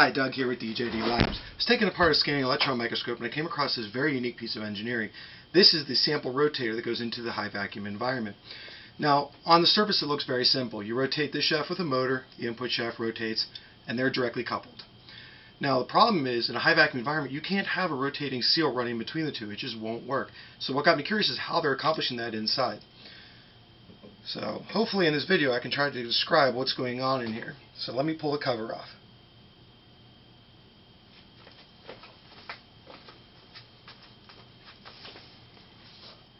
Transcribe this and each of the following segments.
Hi, Doug here with DJD Labs. I was taking apart a scanning electron microscope and I came across this very unique piece of engineering. This is the sample rotator that goes into the high vacuum environment. Now, on the surface it looks very simple. You rotate this shaft with a motor, the input shaft rotates, and they're directly coupled. Now, the problem is, in a high vacuum environment, you can't have a rotating seal running between the two. It just won't work. So what got me curious is how they're accomplishing that inside. So, hopefully in this video I can try to describe what's going on in here. So let me pull the cover off.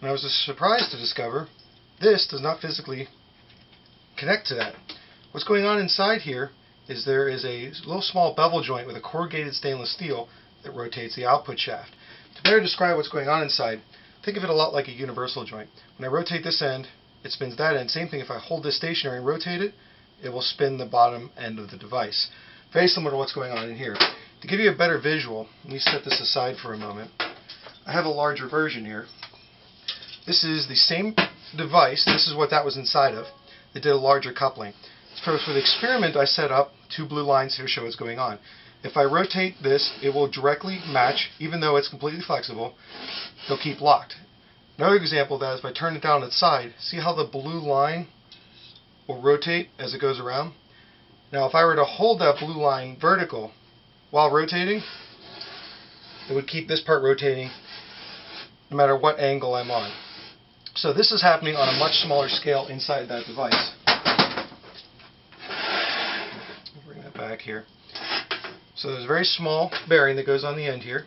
And I was surprised to discover this does not physically connect to that. What's going on inside here is there is a little small bevel joint with a corrugated stainless steel that rotates the output shaft. To better describe what's going on inside, think of it a lot like a universal joint. When I rotate this end, it spins that end. Same thing, if I hold this stationary and rotate it, it will spin the bottom end of the device. Very similar to what's going on in here. To give you a better visual, let me set this aside for a moment. I have a larger version here. This is the same device. This is what that was inside of. They did a larger coupling. So for the experiment, I set up two blue lines here to show what's going on. If I rotate this, it will directly match, even though it's completely flexible. it'll keep locked. Another example of that is if I turn it down its side, see how the blue line will rotate as it goes around? Now if I were to hold that blue line vertical while rotating, it would keep this part rotating no matter what angle I'm on. So this is happening on a much smaller scale inside that device. Bring that back here. So there's a very small bearing that goes on the end here.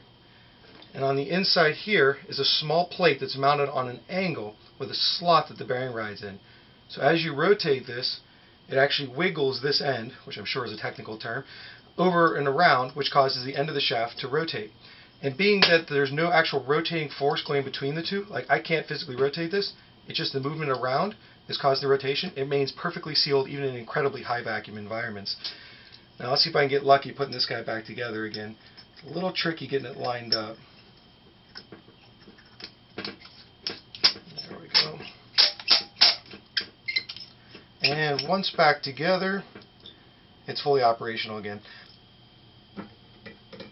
And on the inside here is a small plate that's mounted on an angle with a slot that the bearing rides in. So as you rotate this, it actually wiggles this end, which I'm sure is a technical term, over and around, which causes the end of the shaft to rotate. And being that there's no actual rotating force going between the two, like I can't physically rotate this, it's just the movement around is causing the rotation. It remains perfectly sealed even in incredibly high vacuum environments. Now let's see if I can get lucky putting this guy back together again. It's a little tricky getting it lined up. There we go. And once back together, it's fully operational again.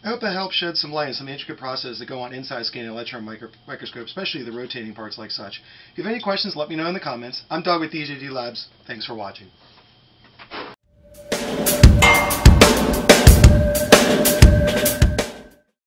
I hope that helps shed some light on some intricate processes that go on inside scanning electron micro microscope, especially the rotating parts like such. If you have any questions, let me know in the comments. I'm Doug with DJD Labs. Thanks for watching.